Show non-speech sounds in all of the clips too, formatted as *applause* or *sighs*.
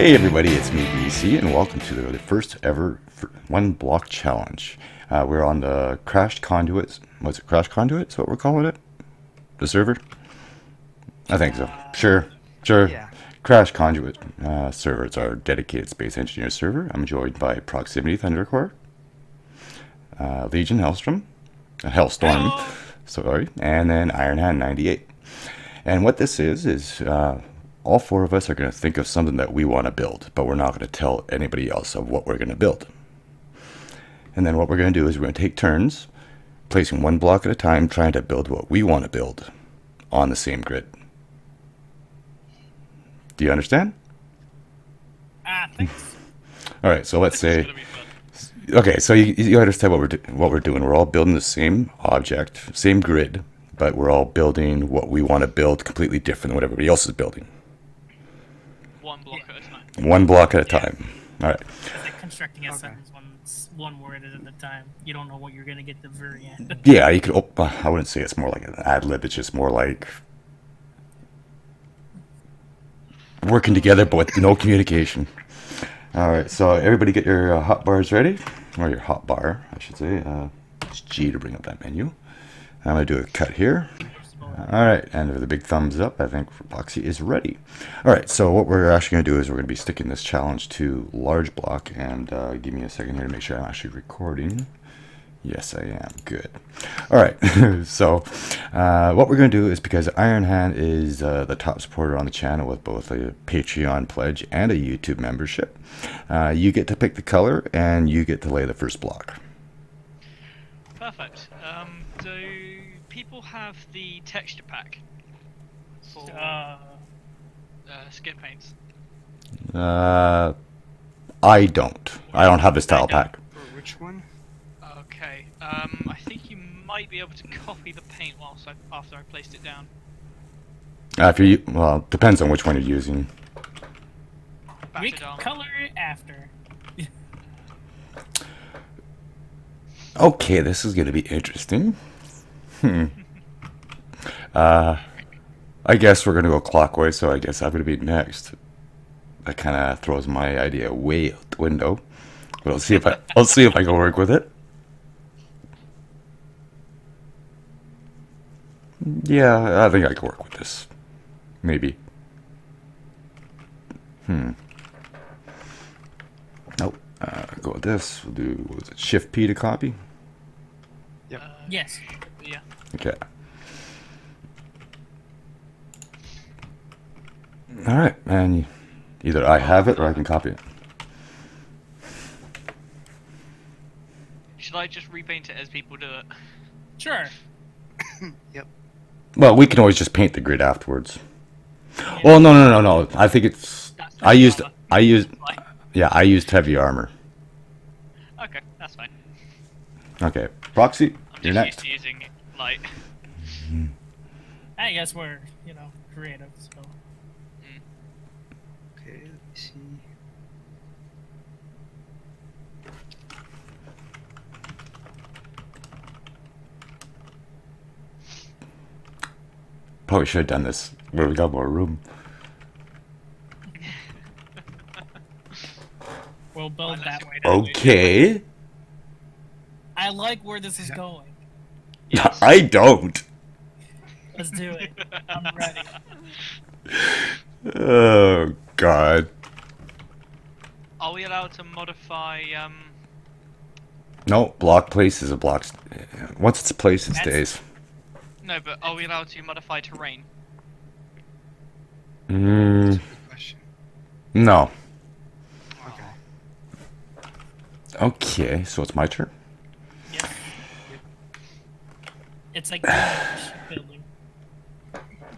Hey everybody, it's me BC, and welcome to the first ever one block challenge. Uh, we're on the crashed conduits. Was it crash conduit? Is what we're calling it? The server? I think so. Sure, sure. Yeah. Crash conduit uh, server. It's our dedicated space engineer server. I'm joined by Proximity Thundercore, uh, Legion Hellstrom, uh, Hellstorm, sorry, and then Iron Hand 98. And what this is is uh, all four of us are going to think of something that we want to build, but we're not going to tell anybody else of what we're going to build. And then what we're going to do is we're going to take turns, placing one block at a time, trying to build what we want to build on the same grid. Do you understand? Ah, thanks. *laughs* All right, so let's say gonna be fun. Okay, so you, you understand what we're do- what we're doing. We're all building the same object, same grid, but we're all building what we want to build completely different than what everybody else is building. One block at a time. One block at a time. All right. Like constructing a Okay. sentence one, one word at a time. You don't know what you're gonna get at the very end. *laughs* Yeah, you could. Oh, I wouldn't say it's more like an ad lib. It's just more like working together, but with no communication. All right, so everybody get your uh, hot bars ready, or your hot bar, I should say. Uh, it's G to bring up that menu. I'm gonna do a cut here. All right, and with a big thumbs up, I think Boxy is ready. All right, so what we're actually going to do is we're going to be sticking this challenge to large block, and uh, give me a second here to make sure I'm actually recording. Yes, I am. Good. All right, *laughs* so uh, what we're going to do is because Iron Hand is uh, the top supporter on the channel with both a Patreon pledge and a YouTube membership, uh, you get to pick the color and you get to lay the first block. Perfect. Do people have the texture pack for Uh, uh, skin paints? Uh, I don't. I don't have this tile pack. For which one? Okay. Um, I think you might be able to copy the paint whilst I, after I placed it down. Uh, if you well, depends on which one you're using. we can color it after. Okay, this is going to be interesting. Hmm. Uh, I guess we're going to go clockwise, so I guess I'm going to be next. That kind of throws my idea way out the window. But I'll see if I *laughs* I'll see if I can work with it. Yeah, I think I can work with this. Maybe. Hmm. Nope. Uh, go with this. We'll do what was it? Shift P to copy. Uh, Yes. Yeah. Okay. All right, and either I have it or I can copy it. Should I just repaint it as people do it? Sure. *coughs* Yep. Well, we can always just paint the grid afterwards. Well, no, no, no, no. I think it's. I used. armor. I used. Yeah, I used heavy armor. okay, that's fine. Okay, proxy. I'm You're next. used to using light. *laughs* I guess we're you know creative. So Okay, let me see. Probably should have done this where we got more room. we'll build that way. Okay. I like where this is going. Yes. I don't. Let's do it. I'm ready. Oh God. Are we allowed to modify? Um, No, block place is a block. st- Once it's a place, it That's- stays. no, but are we allowed to modify terrain? Mm, no. Okay. Okay, so it's my turn. Yes. It's like *sighs* building.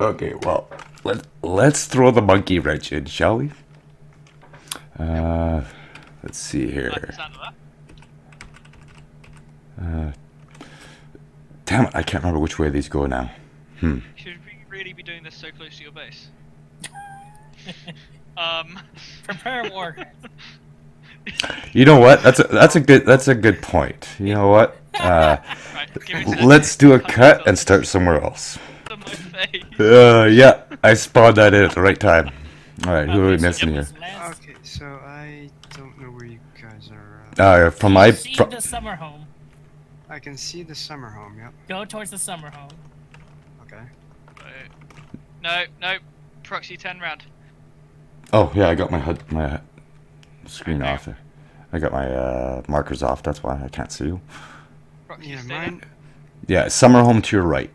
Okay, well, let, let's throw the monkey wrench in, shall we? Uh, let's see here. sound of that? Uh, damn it, I can't remember which way these go now. Hmm. Should we really be doing this so close to your base? *laughs* um. *laughs* Prepare war. *laughs* You know what? That's a that's a good that's a good point. You know what? Uh, Right, *laughs* give me a let's do a cut and start somewhere else. *laughs* On my face. Uh, yeah, I spawned that in at the right time. All right, who are we Okay, so missing here? Okay, so I don't know where you guys are. Uh, Uh, from my From the summer home. I can see the summer home. Yep. Go towards the summer home. Okay. Wait. No, no. Proxy 10 round. Oh yeah, I got my HUD, my screen off. I got my uh, markers off. That's why I can't see you. Proxy Yeah, stay there. mine. Yeah, summer home to your right.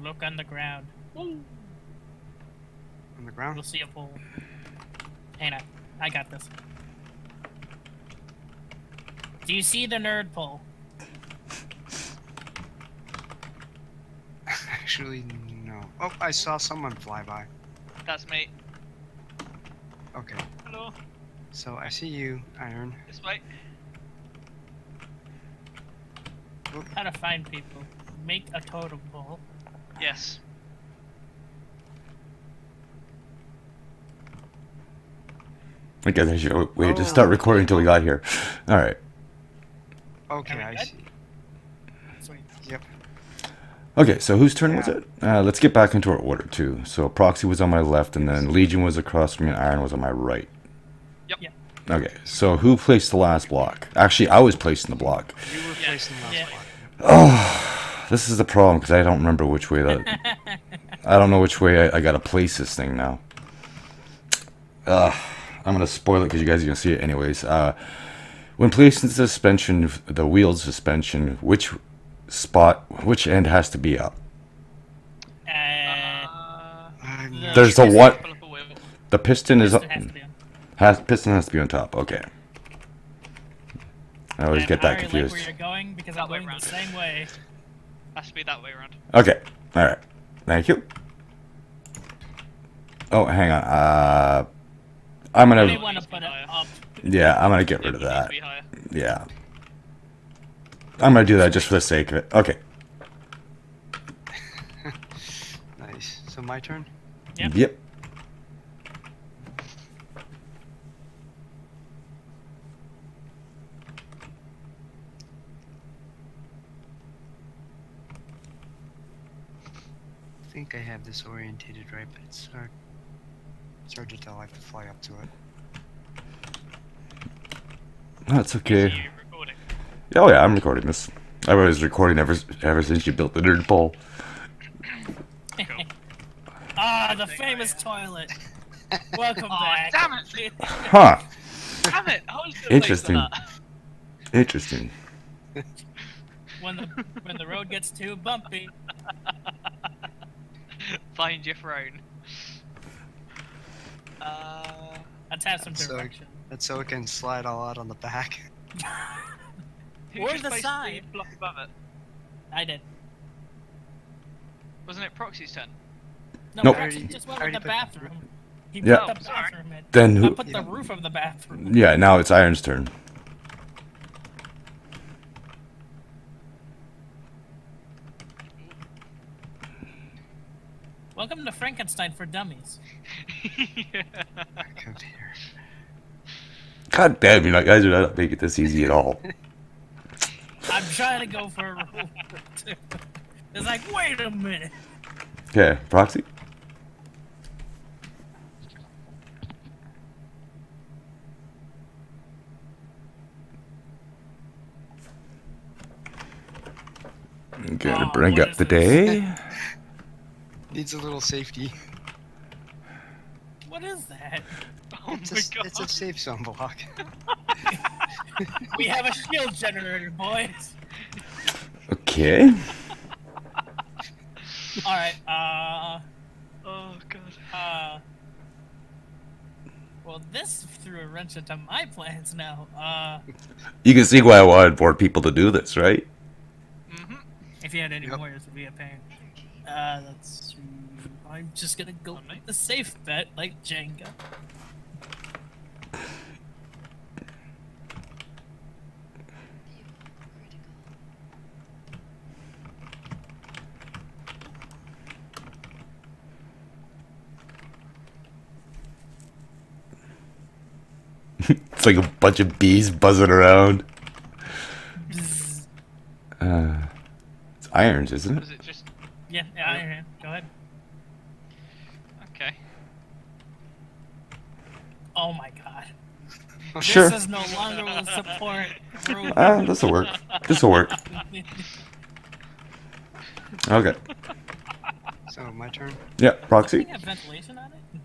Look on the ground. On the ground? You'll see a pole. Hang on. I got this. Do you see the nerd pole? *laughs* Actually, no. Oh, I saw someone fly by. That's me. Okay. Hello. So I see you, Iron. This way. How to find people. Make a totem pole. Yes. I guess I should wait to start Oh. recording until we got here. All right. Okay, I good? see. Yep. Okay, so whose turn was it? Uh, let's get back into our order too. So Proxy was on my left, and then Legion was across from me, and Iron was on my right. Yep. Yeah. Okay, so who placed the last block? Actually, I was placing the block. You were Yeah. placed the last Yeah. block. Oh, *sighs* this is the problem because I don't remember which way that. I don't know which way I, I gotta place this thing now. Uh, I'm gonna spoil it because you guys are gonna see it anyways. Uh, when placing the suspension, the wheel suspension, which spot, which end has to be up? Uh, Uh, I'm the- not There's the one. a wheel. The piston is up. has to be on. Has, piston has to be on top. Okay. I always And get that confused. Like where you're going because That I'm way going round. the same way. Has to be that way around. Okay. All right. Thank you. Oh, hang on. Uh, I'm gonna. want to put it up. Yeah, I'm gonna get rid of that. Yeah. I'm gonna do that just for the sake of it. Okay. *laughs* Nice. So my turn. Yep. Yep. Think I have this orientated right, but it's hard. It's hard to tell. I have to fly up to it. That's Is okay. you? Oh yeah, I'm recording this. I was recording ever ever since you built the nerd pole. Cool. *laughs* Ah, the famous toilet. *laughs* Welcome Aw, back. damn it. *laughs* Huh. Damn it! I was gonna wait for Interesting. that. Interesting. when the when the road gets too bumpy. *laughs* Find your throne. Uh, Let's have some So- direction. That's so it can slide all out on the back. *laughs* who Or just the placed side. block above it? I did. Wasn't it Proxy's turn? No, Nope. Rex Already- just went already with the bathroom. He Yeah. put the Oh, bathroom in. Then I who? put the roof of the bathroom. Yeah, now it's Iron's turn. Welcome to Frankenstein for Dummies. yeah. *laughs* God damn, you know, guys are not making this easy at all. *laughs* I'm trying to go for a rule. too. It's like, wait a minute. Okay, Proxy. Gonna Oh, bring up the day. Needs a little safety. What is that? *laughs* Oh It's my a, god. it's a safe zone block. We have a shield generator, boys. Okay. All right. Uh. Oh god. Uh. Well, this threw a wrench into my plans now. Uh, You can see why I wanted more people to do this, right? Mm-hmm. if you had any Yep. more, it would be a pain. Uh, let's. I'm just gonna go On me? with the safe bet, like Jenga. *laughs* It's like a bunch of bees buzzing around. Uh, it's irons, isn't it? Was it just Yeah, yeah, I am. Go ahead. Oh my god. Sure. This is no longer will support group. Ah, this'll work. This'll work. Okay. So my turn. Yeah, proxy. Does it have ventilation on it?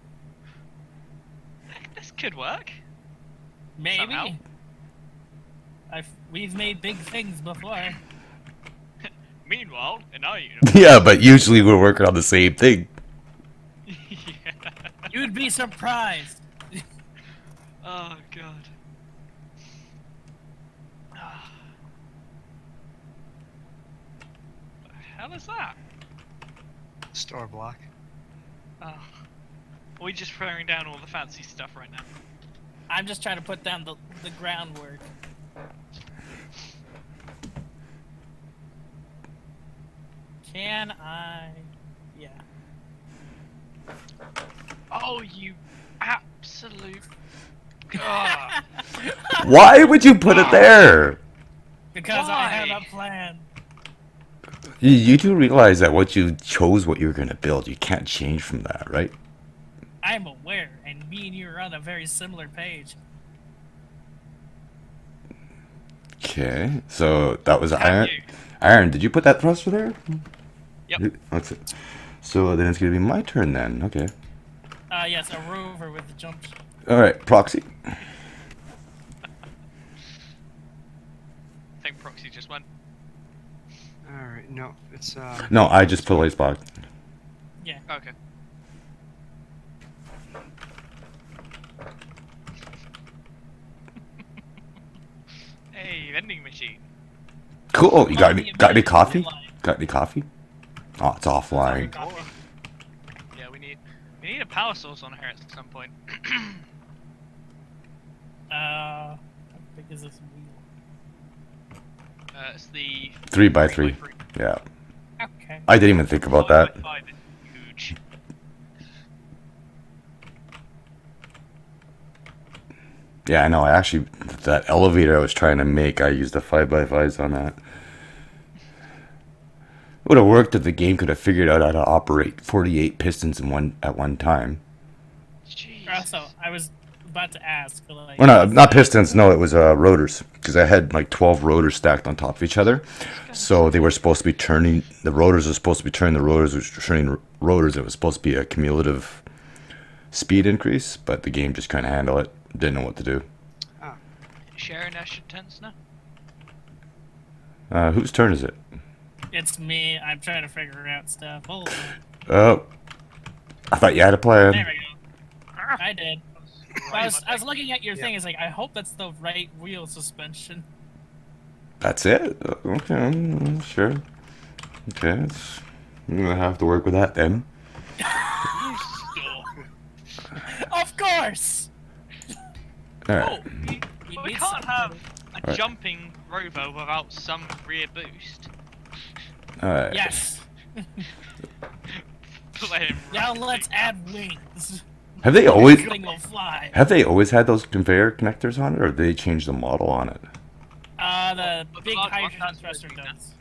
This could work. Maybe. Somehow. I've, we've made big things before. *laughs* Meanwhile, in our universe. *laughs* Yeah, but usually we're working on the same thing. *laughs* yeah. You'd be surprised. Oh god. Ah. the hell is that? Store block. Oh. Are we just throwing down all the fancy stuff right now? I'm just trying to put down the, the groundwork. Can I? Yeah. Oh, you absolute. God. *laughs* Why would you put it there? because I have a plan. You, you do realize that what you chose, what you were going to build, you can't change from that, right? I'm aware, and me and you are on a very similar page. Okay, so that was Have iron. Iron, did you put that thruster there? Yep. That's it. So then it's going to be my turn then. Okay. Uh, yes, a rover with the jump. All right, proxy. I think proxy just went. All right. No, it's uh. No, I just put a lace box. Yeah. Okay. *laughs* hey, vending machine. Cool. You got any, got any coffee? Got any coffee? Oh, it's offline. Yeah, we need we need a power source on here at some point. *clears throat* Uh, how big is this wheel? uh, it's the Three by three. Yeah. Okay. I didn't even think about Five that. by five is huge. Yeah, I know. I actually that elevator I was trying to make, I used the five by fives on that. It would have worked if the game could have figured out how to operate 48 pistons in one at one time. Jeez. Also, I was about to ask, like, Or no, not pistons. No, it was uh, rotors because I had like 12 rotors stacked on top of each other. So they were supposed to be turning. The rotors were supposed to be turning. The rotors were turning rotors. It was supposed to be a cumulative speed increase, but the game just couldn't handle it. Didn't know what to do. Sharing Ash tense now. Uh, whose turn is it? it's me. I'm trying to figure out stuff. Hold on. Oh, I thought you had a plan. There we go. I did. I was, I was looking at your Yeah. thing. It's like I hope that's the right wheel suspension. That's it. Okay, sure. Okay, it's, I'm gonna have to work with that then. *laughs* Of course. All Oh, right. we, You we can't something. have a Right. jumping rover without some rear boost. All right. Yes. *laughs* Let him Now let's add wings. Have they always This thing will fly. have they always had those conveyor connectors on it, or did they change the model on it? Uh, the big hydrogen thruster what does.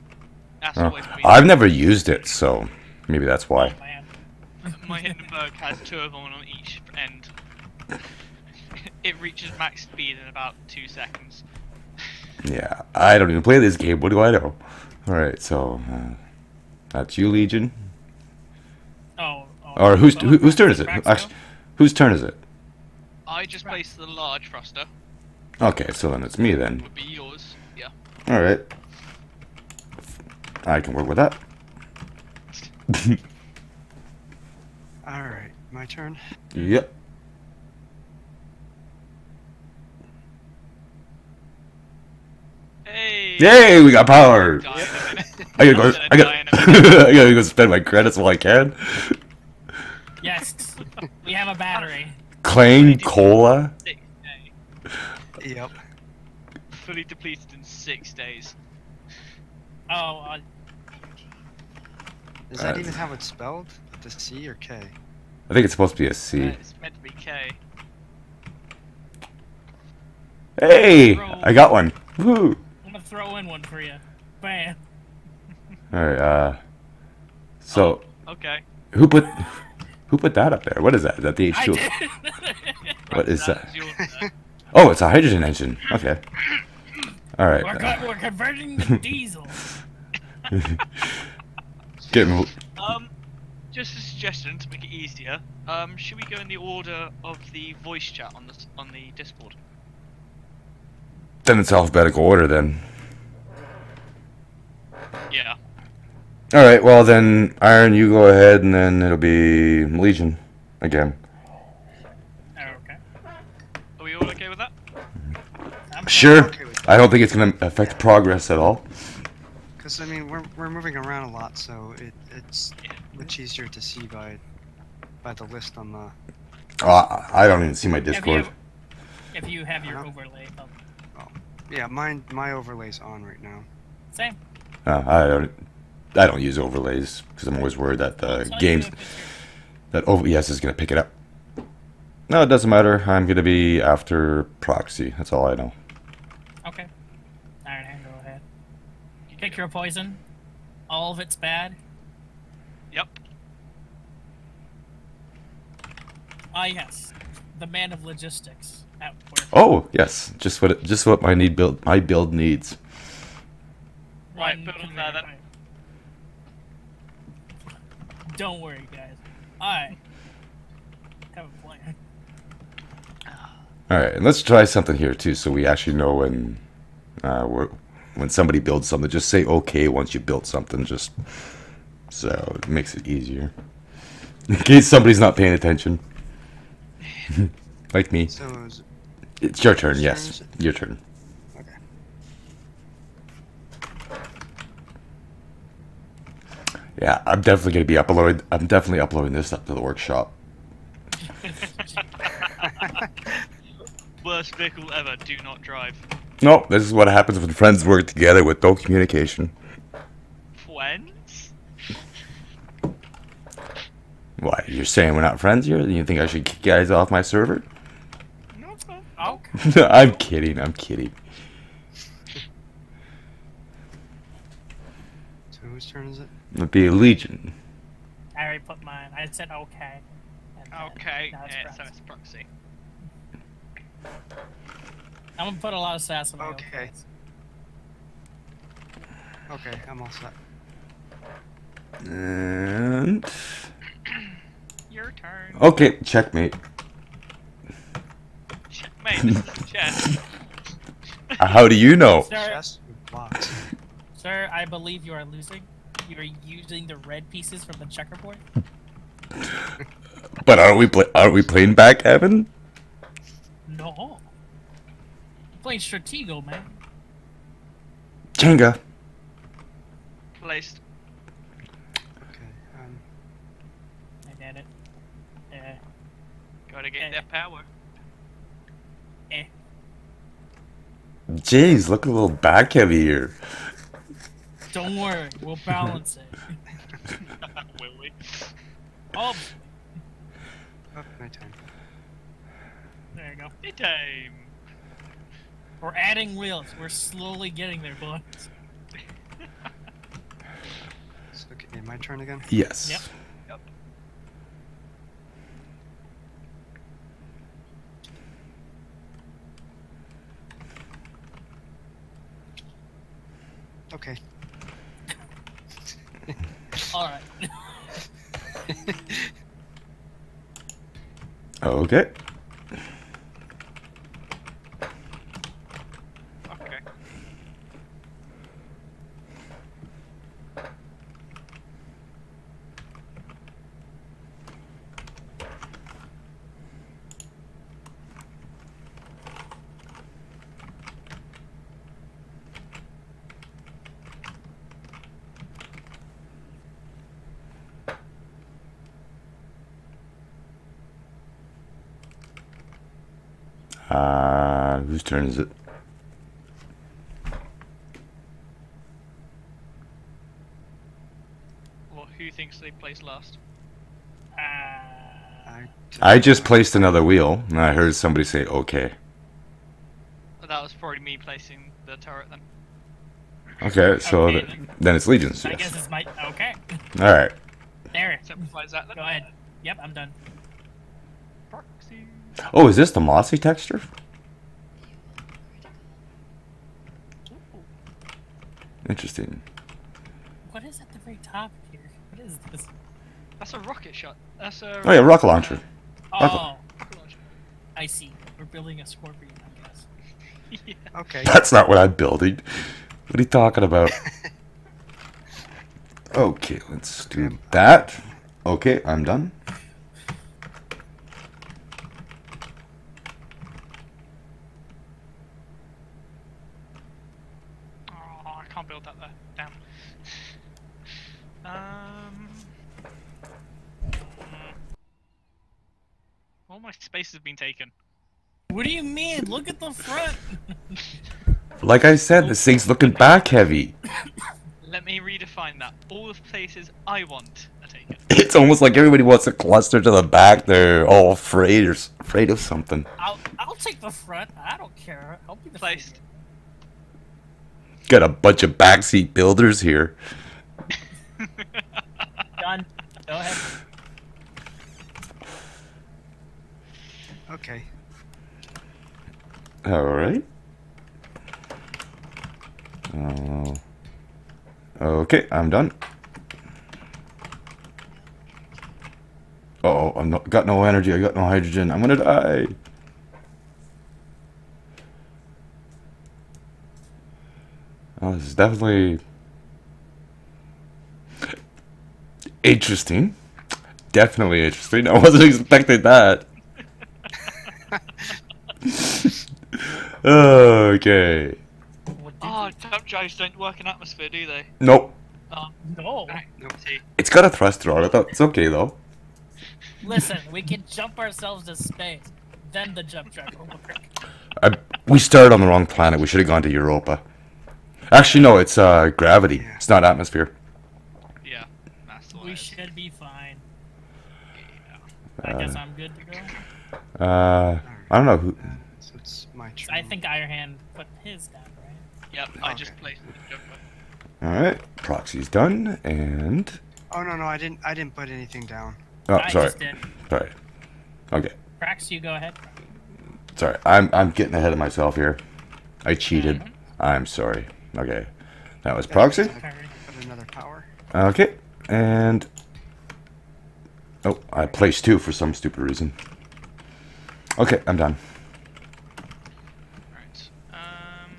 Oh. I've never used it, so maybe that's Oh, why. man. My Hindenburg has two of them on each end. it reaches max speed in about two seconds. Yeah, I don't even play this game. What do I know? All right, so uh, that's you, Legion. Oh. oh Or whose oh, who, whose turn is it? Actually, whose turn is it? I just placed the large thruster. Okay, so then it's me then. Would be yours. Yeah. All right, I can work with that. *laughs* All right. My turn. yep. Hey. Yay, we got power. Die in a minute. I gotta go. *laughs* I'm I gotta, die in a minute. I gotta go spend my credits while I can. Yes. We have a battery. Clang cola. Yep. Fully depleted in six days. Oh, uh, Does that Uh, even how it's spelled? With the C or K? I think it's supposed to be a Uh, it's meant to be K. Hey, I got one. Woo! I'm gonna throw in one for you. Bam. All right. Uh, so Okay. who put who put that up there? What is that? Is that the I H2? did. What is *laughs* that's that? Oh, it's a hydrogen engine. Okay. All right. We're, co- we're converting to *laughs* diesel. *laughs* Get mo- Um, just a suggestion to make it easier. Um, should we go in the order of the voice chat on the on the Discord? then it's alphabetical order then. Yeah. All right. Well then, Iron, you go ahead, and then it'll be Legion again. okay. Are we all okay with that? I'm Sure. Okay with I don't think it's gonna affect progress at all. Because I mean, we're we're moving around a lot, so it it's much easier to see by by the list on the. Oh, I I don't even see my If you, Discord. if you have your Uh-huh. overlay up. Yeah, mine my overlay's on right now. Same. Uh, I don't. I don't use overlays because I'm always worried that the It's games even if it's that OBS is gonna pick it up. No, it doesn't matter. I'm gonna be after proxy. That's all I know. Okay. Iron Hand, go ahead. Pick your poison. All of it's bad. Yep. Ah, yes. The man of logistics at work. Oh yes, just what it, just what my need build my build needs. Right, One build on conveyor there belt. Don't worry, guys. I have a plan. All right, and let's try something here too, so we actually know when uh, we're, when somebody builds something. Just say okay once you build something, just so it makes it easier. In case somebody's not paying attention, *laughs* like me. So is, It's your turn. Yes, turn is it? your turn. okay. Yeah, I'm definitely gonna be uploading. I'm definitely uploading this up to the workshop. *laughs* Worst vehicle ever. Do not drive. No, this is what happens when friends work together with no communication. Friends? Why? You're saying we're not friends here? You think I should kick guys off my server? No, no. Oh, *laughs* I'm kidding. I'm kidding. So whose turn is it? It'd be a legion. I already put mine. I said okay. Okay, now it's yeah, so proxy. it's proxy. I'm gonna put a lot of sass on my Okay. Okay, I'm all set. And *clears throat* Your turn. okay, checkmate. Checkmate, this is *laughs* chess. How do you know? Sir, Chess with blocks. sir, I believe you are losing. You are using the red pieces from the checkerboard. But aren't we play? Aren't we playing backgammon? No. You're playing Stratego, man. Jenga. Placed. Okay. Um, I get it. Yeah. Gotta get Eh. their power. Eh. Jeez, look a little back heavy here. Don't worry, we'll balance it. *laughs* Will we? Oh, oh, my turn. there you go. Hey, time. We're adding wheels. We're slowly getting there, boys. *laughs* So, okay, my turn again. Yes. Yep. Yep. Okay. *laughs* All right. *laughs* Okay. Okay. Uh, whose turn is it? Well, who thinks they placed last? Uh, I, I just placed another wheel, and I heard somebody say okay. Oh, that was probably me placing the turret then. Okay, so Okay, th- then. then it's legions. I Yes. guess it's my. Okay. All right. There. Simplifies that. Go ahead. Yep, I'm done. proxy. Oh, is this the mossy texture? Interesting. What is at the very top here? What is this? That's a rocket shot. That's a. Oh yeah, rocket launcher. Oh, rocket launcher. I see. We're building a scorpion, I guess. *laughs* yeah. Okay. That's not what I'm building. What are you talking about? *laughs* Okay, let's do that. Okay, I'm done. Oh, I can't build that there. Damn. um. hmm. All my space has been taken. What do you mean? Look at the front. Like I said, this thing's looking back heavy. Let me redefine that. All the places I want are taken. *laughs* It's almost like everybody wants to cluster to the back. They're all afraid or afraid of something. I'll I'll take the front. I don't care. I'll be the Placed. Got a bunch of backseat builders here. *laughs* Done. Go ahead. Okay. All right. Uh, okay, I'm done. Oh, I'm not got no energy. I got no hydrogen. I'm gonna die. Oh, this is definitely interesting. Definitely interesting. *laughs* I wasn't expecting that. *laughs* *laughs* okay. What Oh, you- jump drives don't work in atmosphere, do they? Nope. Oh, no. right. See. It's got a thruster on it. though. It's okay though. Listen, we can jump ourselves to space. Then the jump drive will work. I, we started on the wrong planet. We should have gone to Europa. Actually, no. It's uh, gravity. It's not atmosphere. Yeah, that's the way. We should be fine. I guess I'm good to go. Uh, I don't know who. Uh, so it's my turn. I think Iron Hand put his down, right? Yep, I just placed the jumper. All right, proxy's done, and Oh no no I didn't I didn't put anything down. oh, I sorry, just sorry. Okay, Prax, you go ahead. sorry. I'm I'm getting ahead of myself here. I cheated. Mhm. I'm sorry. Okay, that was proxy. Put another power. Okay, and oh, I placed two for some stupid reason. Okay, I'm done. Right. Um.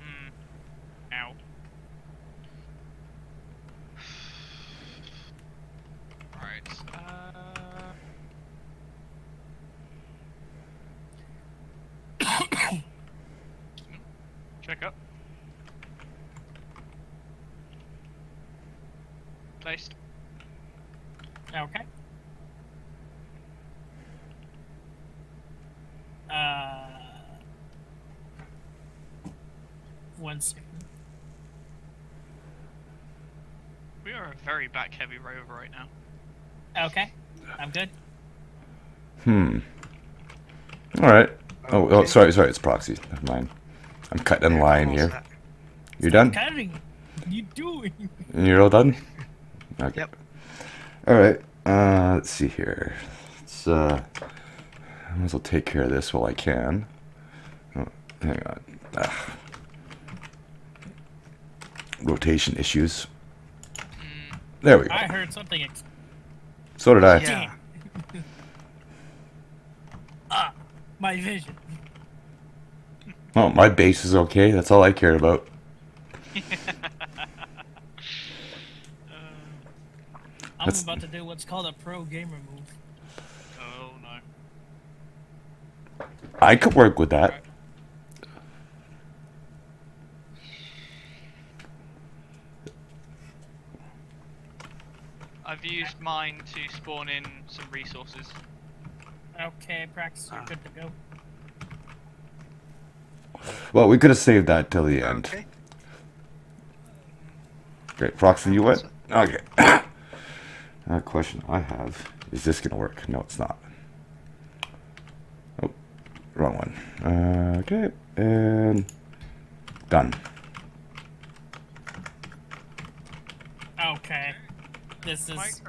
Hmm. Ow. Right. Uh. Check up. Placed. Okay. Uh, one second. We are a very back heavy rover right now. Okay, I'm good. Hmm. All right. Oh, oh, Okay. Sorry, sorry. It's proxies. Never mind. I'm cutting in line here. at- You're done. Cutting. You doing? You're all done. Okay. Yep. All right. Uh, let's see here. Let's uh, I might as well take care of this while I can. Oh, hang on. Ah. Rotation issues. There we go. I heard something. Ex- So did I. Yeah. *laughs* ah, my vision. Oh, my base is okay. That's all I care about. I'm That's- about to do what's called a pro gamer move. Oh no. I could work with that. I've used mine to spawn in some resources. Okay, Prax, you're Ah. good to go. Well, we could have saved that till the end. Okay. Great. Proxy, you went? Okay. *coughs* A question I have is this going to work? No, it's not. Oh, wrong one. Uh, okay. And done. Okay. This is.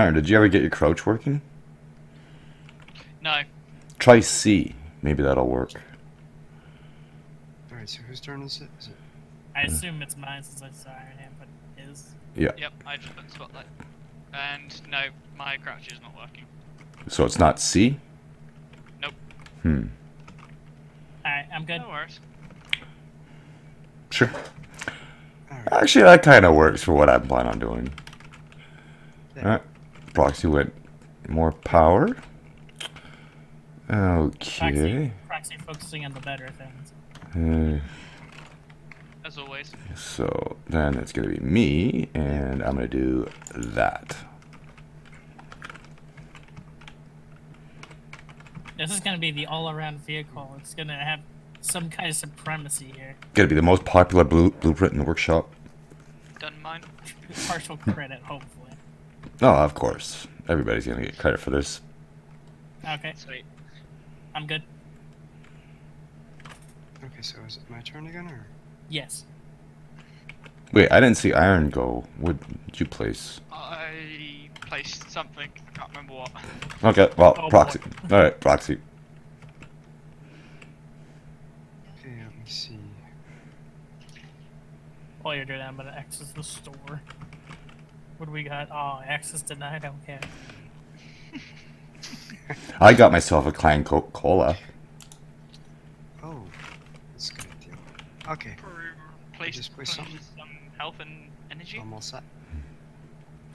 Iron, did you ever get your crouch working? No. Try C. Maybe that'll work. Alright, so whose turn is it? Is it I assume it's mine since I saw Iron Hand, but his. Yeah. Yep, I just put spotlight. And no, my crouch is not working. So it's not C? Nope. Hmm. Alright, I'm good. No worries. Sure. Alright. Actually, that kind of works for what I'm planning on doing. Yeah. Alright. Proxy went more power. Proxy, Okay. proxy focusing on the better things. Uh, As always. so then it's going to be me, and I'm going to do that. This is gonna be the all-around vehicle. It's gonna have some kind of supremacy here. Going to be the most popular blue- blueprint in the workshop. Done mine. *laughs* Partial credit, hopefully. Oh, of course. Everybody's going to get credit for this. Okay, Sweet. I'm good. Okay, so is it my turn again, or? Yes. Wait, I didn't see Iron go. What did you place? I placed something. Can't remember what. Okay, well, Oh, boy. proxy. All right, proxy. Okay, let me see. While you're doing that, I'm gonna access the store. What do we got? Oh, access denied. Okay. *laughs* I got myself a Clan Coca Cola. Oh, that's a good idea. Okay, Placed just placed some, some health and energy. I'm all set.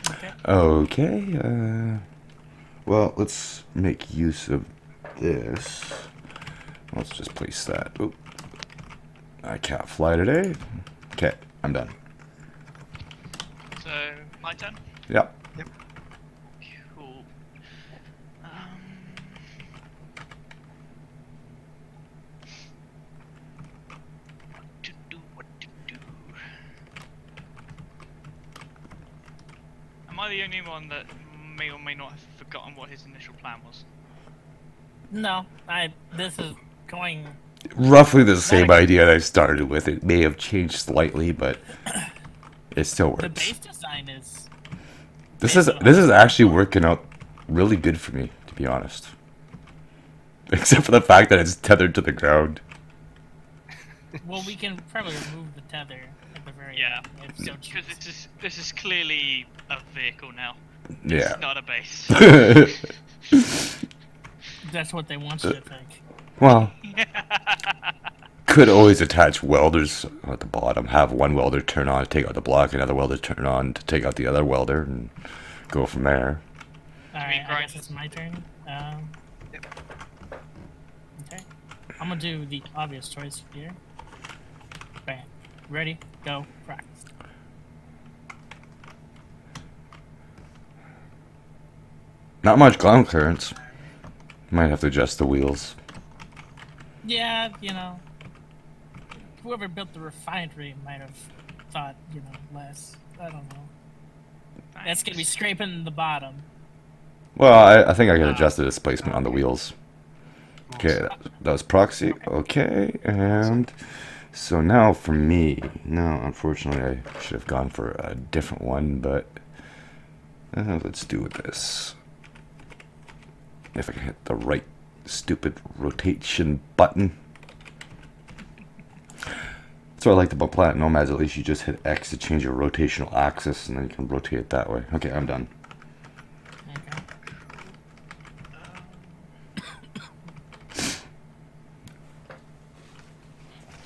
Okay. Okay. Uh, well, let's make use of this. Let's just place that. Oop. I can't fly today. Okay, I'm done. So my turn. Yep. Cool. Um, what to do? What to do? Am I the only one that may or may not have forgotten what his initial plan was? No, I. This is going. Roughly the same idea that I started with. It may have changed slightly, but it still works. The base design is. This is this is actually working out really good for me, to be honest. *laughs* Except for the fact that it's tethered to the ground. *laughs* Well, we can probably remove the tether at the very Yeah, end. If so Because choose. this is this is clearly a vehicle now. Yeah. It's not a base. *laughs* That's what they want you to think. well, could always attach welders at the bottom. Have one welder turn on to take out the block, another welder turn on to take out the other welder, and go from there. Alright, I guess it's my turn. Um, Yep. okay. I'm gonna do the obvious choice here. Bam. Ready, go, practice. Not much ground clearance. Might have to adjust the wheels. Yeah, you know. Whoever built the refinery might have thought, you know, less. I don't know. That's gonna be scraping the bottom. Well, I, I think I can Ah. adjust the displacement on the wheels. Okay, that, that was proxy. Okay, and so now for me. No, unfortunately, I should have gone for a different one, but uh, let's do this. If I can hit the right stupid rotation button. What I like about Planet Nomads. At least you just hit X to change your rotational axis, and then you can rotate it that way. Okay, I'm done. Okay.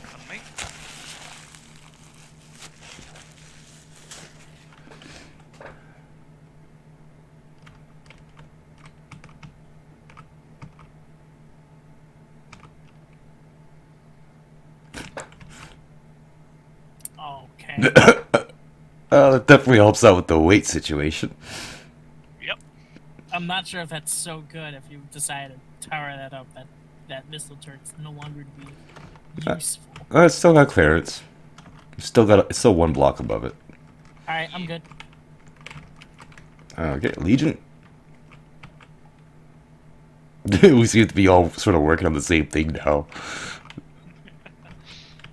Pardon me. Okay. Uh, that definitely helps out with the weight situation. Yep. I'm not sure if that's so good if you decide to tower that up that that missile turret's no longer to be Uh, useful. Uh, it's still got clearance. It's still got. It's still one block above it. Alright, I'm good. Okay, Legion. *laughs* we seem to be all sort of working on the same thing now.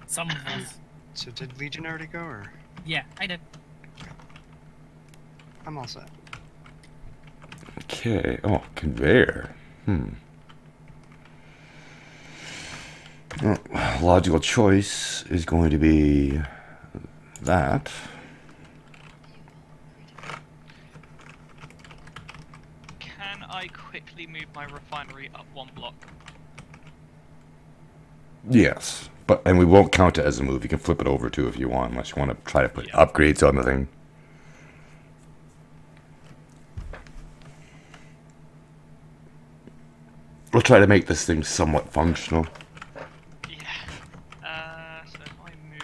Some of us. So did Legion already go, or Yeah, I did. I'm all set. Okay. Oh, conveyor. Hmm. Logical choice is going to be that. Can I quickly move my refinery up one block? Yes, but and we won't count it as a move. You can flip it over too if you want, unless you want to try to put Yeah. upgrades on the thing. We'll try to make this thing somewhat functional. Yeah. Uh, so if I move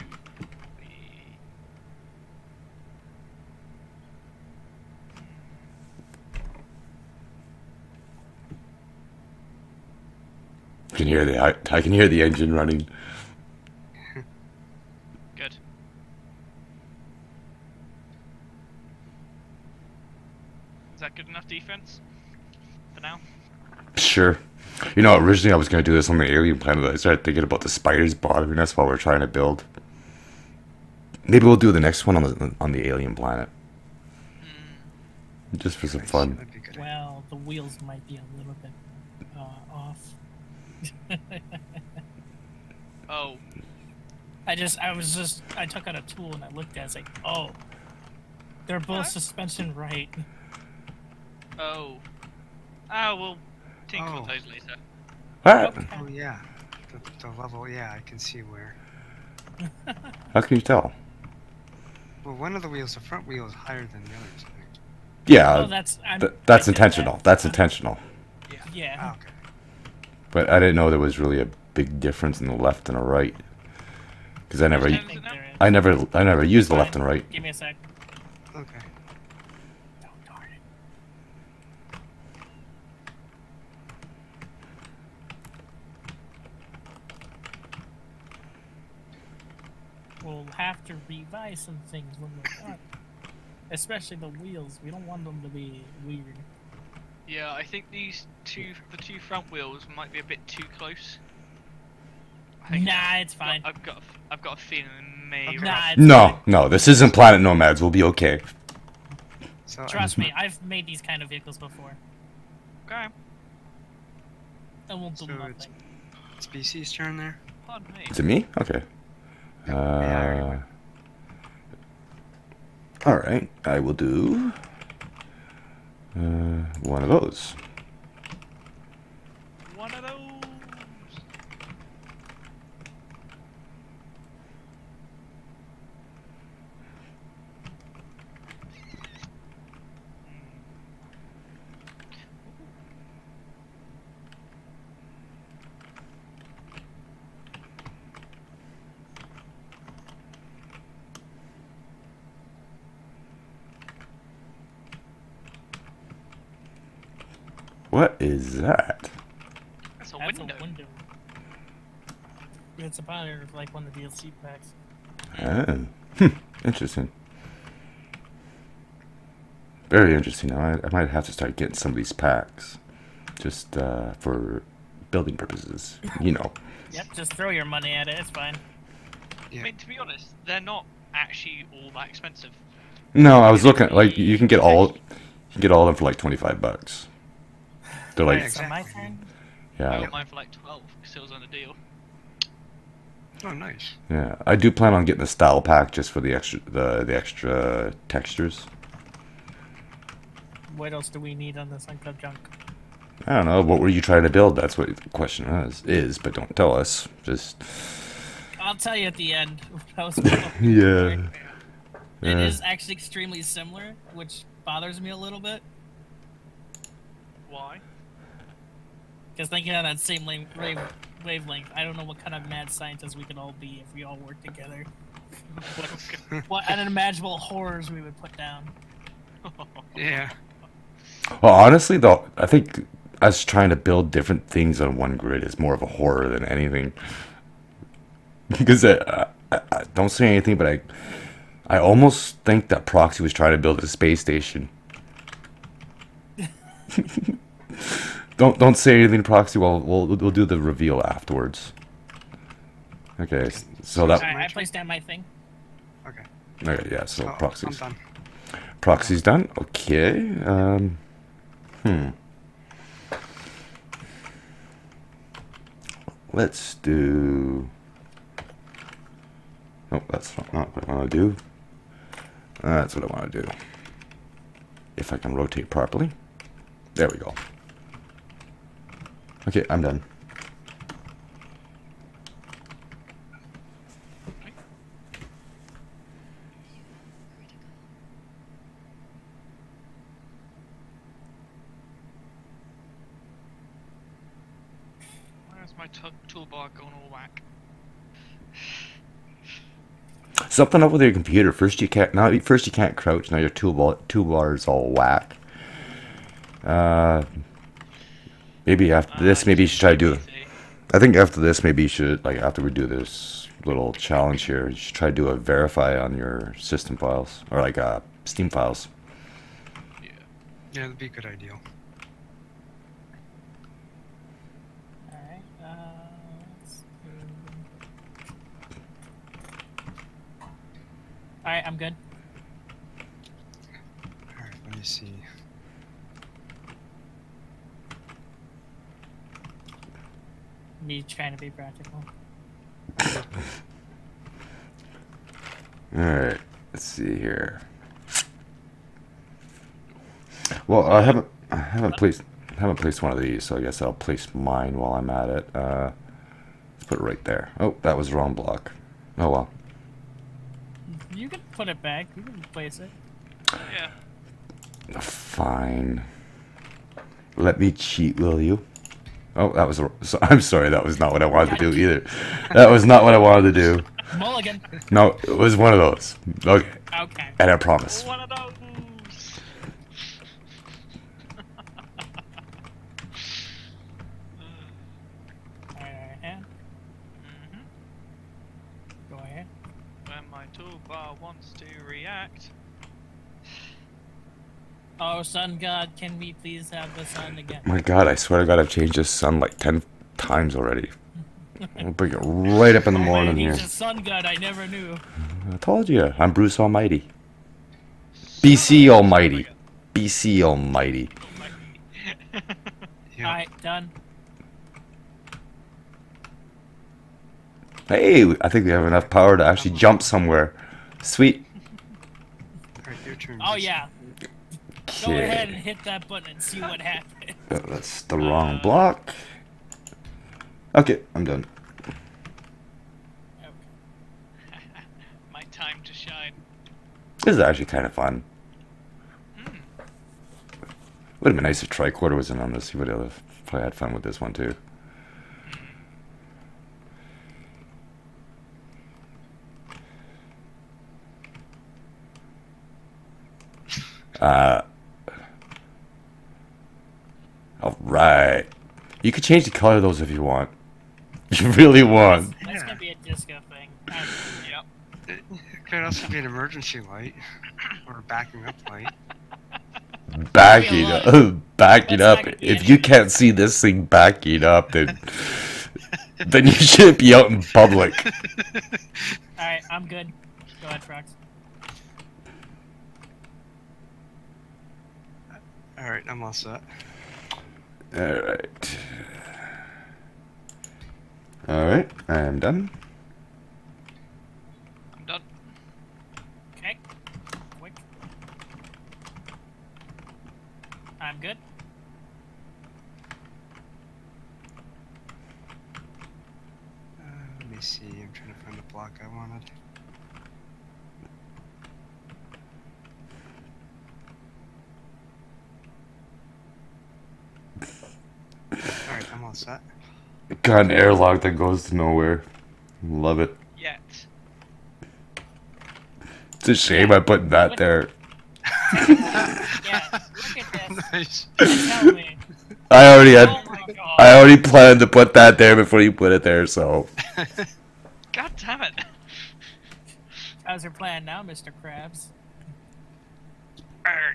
the... I can hear the I, I can hear the engine running. *laughs* Good. Is that good enough defense? For now? Sure. You know, originally I was going to do this on the alien planet. But I started thinking about the spiders bothering us while we're trying to build. Maybe we'll do the next one on the on the alien planet, just for some fun. That'd be good. Well, the wheels might be a little bit uh, off. *laughs* Oh, I just, I was just, I took out a tool and I looked at it. I was like, oh, they're both Alright. suspension right. oh. Oh, we'll tinker Oh. with those later. What? Okay. Oh yeah, the, the level. Yeah, I can see where. How can you tell? Well, one of the wheels, the front wheel, is higher than the others. I think. Yeah, oh, that's, th- that's intentional. that. That's intentional. Yeah. Ah, okay. But I didn't know there was really a big difference in the left and the right. Because I never, I one? think there is. I never, I never used the left and right. Give me a sec. Okay. Oh, darn it. We'll have to revise some things when we're done. Especially the wheels. We don't want them to be weird. Yeah, I think these two, the two front wheels might be a bit too close. Nah, it's fine. I've got, a f- I've got a feeling it may. Nah, it's No, fine. no, this isn't Planet Nomads. We'll be okay. So Trust me, I've made these kind of vehicles before. Okay, And we'll do So it's- nothing. species turn there. pardon me. Is it me? Okay. Uh, all right, I will do uh, one of those. Is that? That's a That's window. a window. It's a part of like one of the DLC packs. Oh, hmm, interesting. Very interesting. I, I might have to start getting some of these packs, just uh, for building purposes. You know. *laughs* Yep, just throw your money at it. It's fine. Yeah. I mean, to be honest, they're not actually all that expensive. No, I was looking like you can get all, you can get all of them for like twenty five bucks. They're like, Yeah, So my exactly. turn. I yeah, got mine for like 12 because it was on a deal. Oh, nice. yeah. I do plan on getting the style pack just for the extra, the the extra textures. What else do we need on this Unclub junk? I don't know. What were you trying to build? That's what the question is. Is, but don't tell us. Just I'll tell you at the end. *laughs* what was *laughs* yeah. It Yeah. is actually extremely similar, which bothers me a little bit. Why? Because thinking on that same lane, wave, wavelength, I don't know what kind of mad scientists we could all be if we all worked together. what, *laughs* what unimaginable horrors we would put down. *laughs* Yeah. Well, honestly, though, I think us trying to build different things on one grid is more of a horror than anything. *laughs* because I, uh, I, I don't say anything, but I, I almost think that Proxy was trying to build a space station. Don't don't say anything, to Proxy. We'll we'll we'll do the reveal afterwards. Okay, so that I, I placed down my thing. Okay. okay, yeah. So Oh, I'm Proxy's done. Proxy's done. Okay. Um, Hmm. Let's do. Oh, that's not, not what I want to do. That's what I want to do. If I can rotate properly. There we go. Okay, I'm done. Where's my tu- toolbar going all whack? Something up with your computer. First you can't now. First you can't crouch. Now your toolbar toolbar is all whack. Uh, maybe after this, Uh, maybe you should try to do. easy. I think after this, maybe you should like after we do this little challenge here, you should try to do a verify on your system files or like uh, Steam files. Yeah. Yeah, that'd be a good idea. Alright, uh, let's do... Alright, I'm good. Alright, let me see. Me trying to be practical. All right, let's see here. Well, I haven't I haven't placed haven't placed one of these, so I guess I'll place mine while I'm at it. Uh, let's put it right there. Oh, that was the wrong block. Oh well. You can put it back. You can place it. Yeah. Fine. Let me cheat, will you? Oh, that was. So, *laughs* I'm sorry, that was not what I wanted to do either. That was not what I wanted to do. Mulligan. No, it was one of those. Okay, Okay. and I promise. One of those. Alright, alright, yeah. hmm Go ahead. When my toolbar wants to react. Oh, sun god, can we please have the sun again? My God, I swear to God, I've changed this sun like ten times already. I'll bring it right up in the Oh, morning man, here. he's a sun god, I never knew. I told you, I'm Bruce Almighty. BC Almighty. BC Almighty. Yeah. *laughs* Alright, done. Hey, I think we have enough power to actually jump somewhere. Sweet. Alright, your turn. Oh Jason. Yeah, go ahead and hit that button and see what happens. *laughs* Uh, That's the wrong block. Okay, I'm done. *laughs* my time to shine. This is actually kind of fun. Hmm. Would have been nice if Tricorter was in on this. He would have probably had fun with this one too. Uh, all right. You could change the color of those if you want. *laughs* You really want. That's Yeah. gonna be a disco thing. I- Yep. It could also be an emergency light or a backing up light. *laughs* Backing up. *laughs* Backing up. not- If you can't see this thing backing up, then then you shouldn't be out in public. Alright, I'm good. Go ahead, Frox. Alright, I'm all set. All right. All right, I am done. I'm done. Okay. Quick. I'm good. Uh, let me see. I'm trying to find the block I wanted. Alright, I'm all set. Got an airlock that goes to nowhere. Love it. Yet. It's a shame I put that there. Yeah, look at this. *laughs* nice. I already had. Oh. I already planned to put that there before you put it there. So *laughs* God damn it. How's your plan now, Mr. Krabs?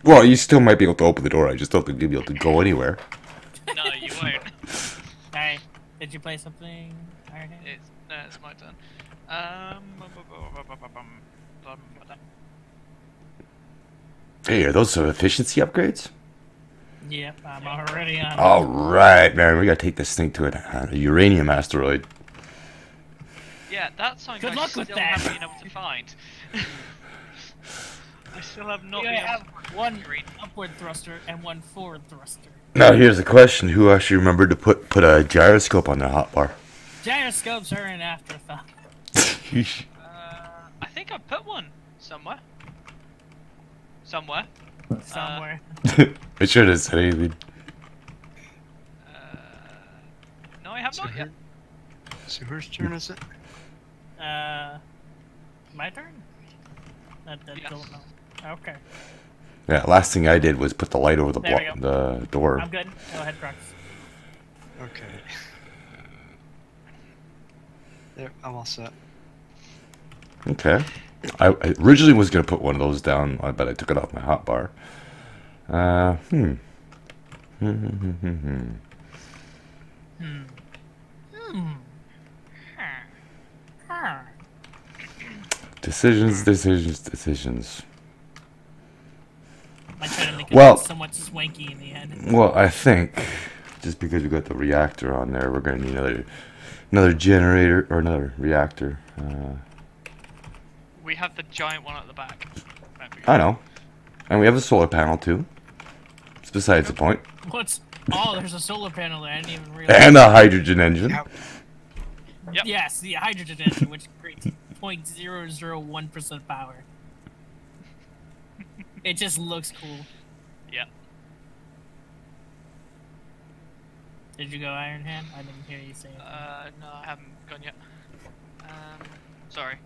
Well, you still might be able to open the door. I just don't think you'll be able to go anywhere. no, you won't. Alright, did you play something? Alright. It's no, it's my turn. Um. Hey, are those some efficiency upgrades? Yep, I'm already on. All right, man. We gotta take this thing to an, uh, a uranium asteroid. Yeah, that's something Good I luck still with that. haven't been able to find. *laughs* I still have not You have one green. upward thruster and one forward thruster. Now here's the question: Who actually remembered to put put a gyroscope on their hotbar? Gyroscopes are an afterthought. *laughs* Uh, I think I put one somewhere. Somewhere. Somewhere. *laughs* I should have said anything. Uh, no, I have So, not yet. who- so whose turn is it? Uh, my turn. I, I Yes. don't know. Okay, Yeah, last thing I did was put the light over the There blo- the door. I'm good. Go ahead, Crux. Okay. There, I'm all set. Okay. I, I originally was gonna put one of those down, uh, but I took it off my hotbar. Uh, hmm. Hmm, hmm, hmm, hmm, hmm. Hmm. Hmm. Huh. Huh. Decisions, decisions, decisions. I try to make Well- somewhat swanky in the head. Well, I think just because we got the reactor on there, we're gonna need another another generator or another reactor. Uh, We have the giant one at the back. I know, and we have a solar panel too. It's besides the point, What's? Oh, there's a solar panel there. I didn't even realize. and a hydrogen engine. Yep. Yep. Yes, the hydrogen engine, which creates 0.001% power. It just looks cool. Yeah. Did you go Iron Hand? I didn't hear you say it. Uh, no, I haven't gone yet. Um, sorry.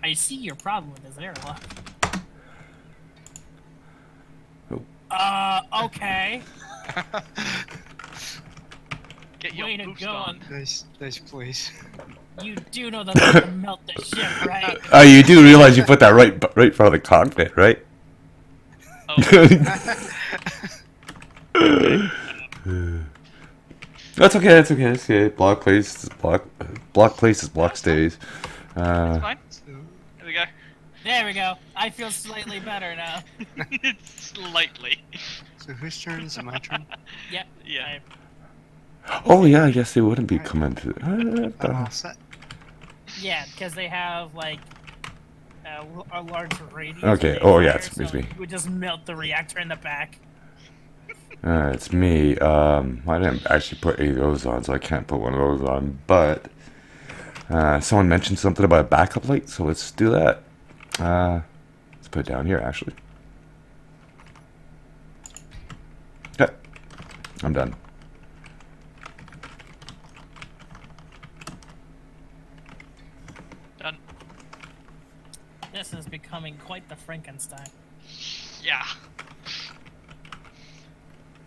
I see your problem with this airlock. Oh. Uh, okay. *laughs* Get your Way to boost go. on. nice, nice place. You do know that gonna melt the ship, right? *laughs* Oh, you do realize you put that right right in front of the cockpit, right? Oh, *laughs* That's okay. That's okay. That's okay. Block place, is block, block places, block stays. Uh, fine. So, There we go. There we go. I feel slightly better now. Slightly. so whose turn is it? My turn. *laughs* Yep. Yeah. I- oh yeah, I guess they wouldn't be coming to. I'm Uh, set. yeah, because they have like a, a large radius. Okay, they oh, yeah, fire, excuse so me. We just melt the reactor in the back. uh, it's me. Um, I didn't actually put any of those on, so I can't put one of those on. But uh, someone mentioned something about a backup light, so let's do that. Uh, let's put it down here, actually. Okay, I'm done. Done. This is becoming quite the Frankenstein. Yeah.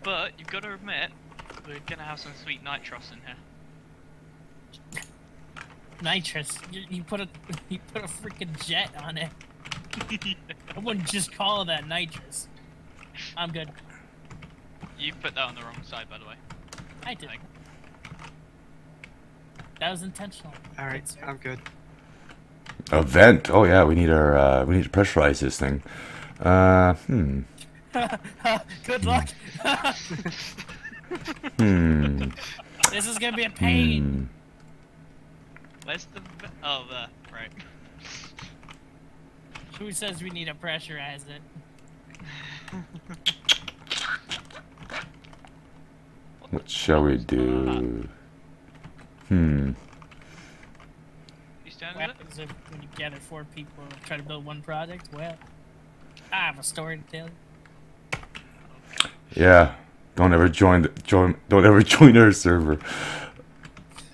But you've got to admit, we're gonna have some sweet nitros in here. Nitrous. You, you put a *laughs* you put a freaking jet on it. *laughs* I wouldn't just call that nitrous. I'm good. you put that on the wrong side, by the way. I did. That was intentional. All right, Good. I'm good. A vent. Oh yeah, we need our uh, we need to pressurize this thing. Uh, hmm. *laughs* Good luck. Hmm. this is gonna be a pain. hmm. Where's the? Oh, there. Right. *laughs* Who says we need to pressurize it? *laughs* What shall we do? Hmm. You stand What happens if when you gather four people and try to build one project? Well, I have a story to tell you. Yeah. Don't ever join the join. Don't ever *laughs* join our server.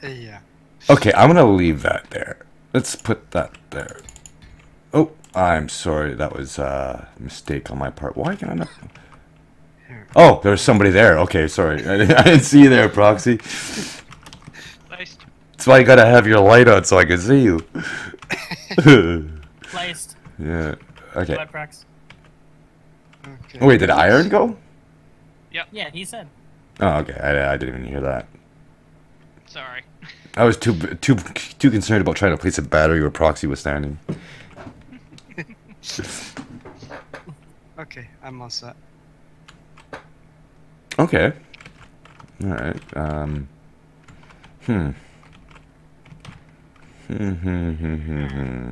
Yeah. Okay, I'm gonna leave that there. Let's put that there. Oh, I'm sorry. That was uh, a mistake on my part. Why can I not? Oh, there's somebody there. Okay, sorry. *laughs* I didn't, see you there, Proxy. Placed. That's why you gotta have your light on so I can see you. *laughs* Placed. yeah. Okay. Blood prox. Okay. Oh, wait, did Iron go? Yep. Yeah, he said. Oh, okay. I, I didn't even hear that. Sorry. I was too too too concerned about trying to place a battery where proxy was standing. *laughs* Okay, I'm all set. Okay. All right. Um. Hmm. Hmm. Hmm. Hmm. Hmm. hmm.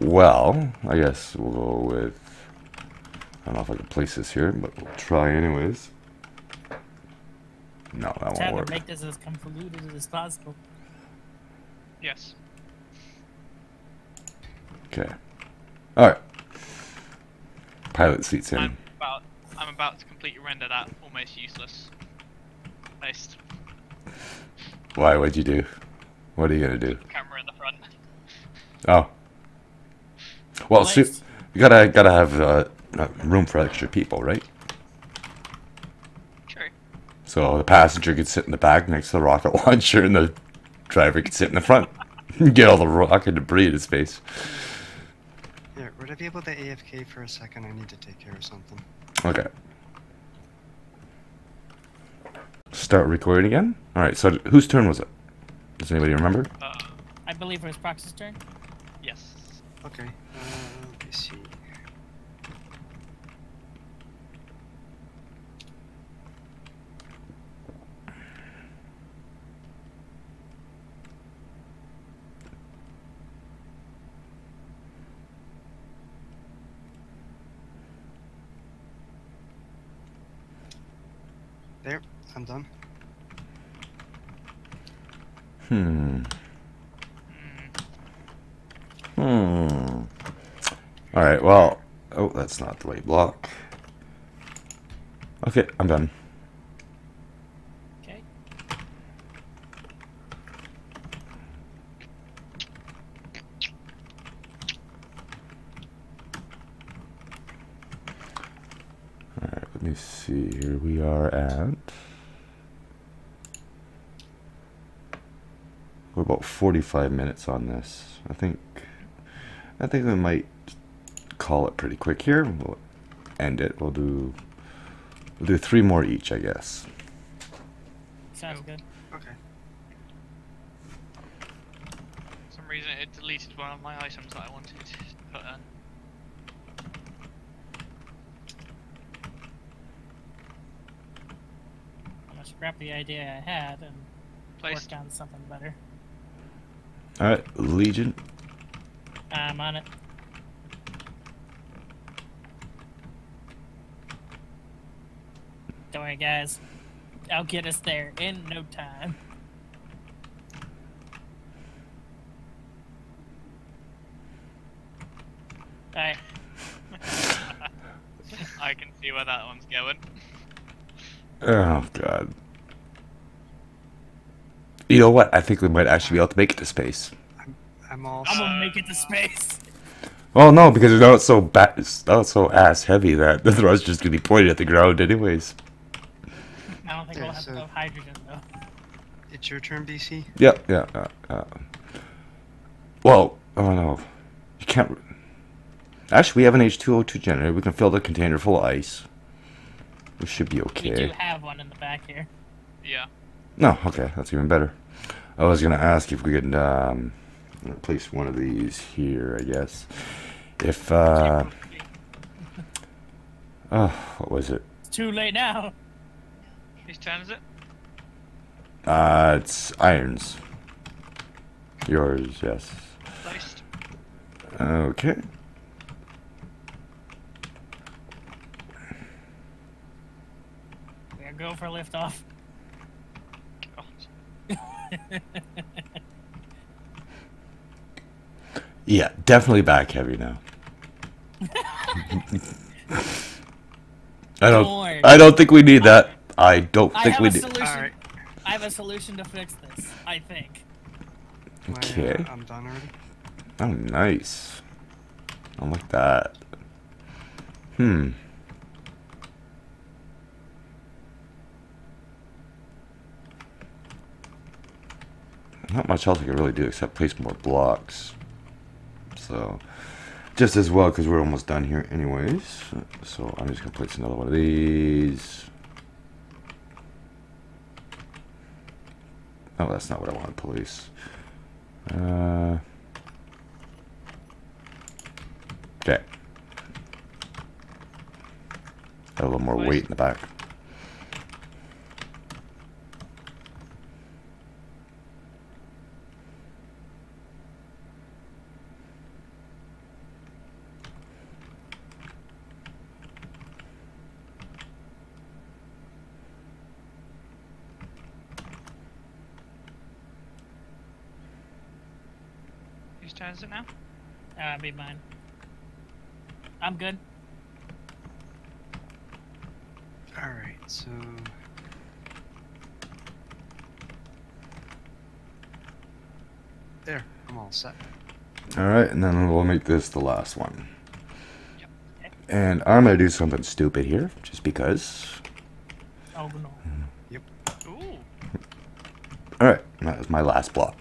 Well, I guess we'll go with. I don't know if I can place this here, but we'll try anyways. No, that Try won't to work. make this as convoluted as possible. Yes. Okay. All right. Pilot seats in. I'm about I'm about to completely render that almost useless. Placed Why? What'd you do? What are you gonna do? camera in the front. Oh. Well, so you gotta gotta have uh, room for extra people, right? True. So the passenger could sit in the back next to the rocket *laughs* launcher, and the driver could sit in the front. *laughs* Get all the rocket debris in his face. Here, would I be able to AFK for a second? I need to take care of something. Okay. Start recording again. All right. So whose turn was it? Does anybody remember? Uh, I believe it was Proxy's turn. yes. Okay, uh, let me see. There, I'm done. Hmm. Mm, Hmm. All right. Well. Oh, that's not the way block. Okay, I'm done. Okay. All right. Let me see. Here we are. We're about 45 minutes on this. I think. I think we might call it pretty quick here. We'll end it. We'll do. We'll do three more each, I guess. Sounds good. Okay. For some reason it deleted one of my items that I wanted to put in. I'm scrap the idea I had and Placed. work on something better. All right, Legion. I'm on it. Don't worry, guys. I'll get us there in no time. Alright, *laughs* I can see where that one's going. Oh God. You know what? I think we might actually be able to make it to space. I'm all I'm gonna make it to space. Well, no, because now it's so bad. it's not so ass heavy that *laughs* the thrust just gonna be pointed at the ground anyways. I don't think Yeah, we'll have so- enough hydrogen though. It's your turn, BC. Yep, yeah, yeah, yeah. Well, oh no, you can't. Actually, we have an H2O2 generator. We can fill the container full of ice. We should be okay. We do okay. have one in the back here. Yeah. No, okay, that's even better. I was gonna ask if we could um, place one of these here. I guess. If uh, oh, what was it? It's too late now. Whose turn is it? Uh, it's irons. Yours, yes. Placed. Okay. We're go for a liftoff. God. *laughs* Yeah, definitely back heavy now. *laughs* I don't. Lord. I don't think we need that. I don't I think have we a need. solution. I have a solution to fix this. I think. My, uh, Okay. I'm done already. Oh, nice. I like that. Hmm. Not much else I can really do except place more blocks. So, just as well because we're almost done here anyways. So I'm just gonna place another one of these. Oh, that's not what I want to place. Uh, okay. Got a little more weight in the back. Whose turn is it now? Uh, be mine. I'm good. All right, so there, I'm all set. All right, and then we'll make this the last one. Yep. And I'm gonna do something stupid here, just because. Oh no. Ooh. All right, that was my last block.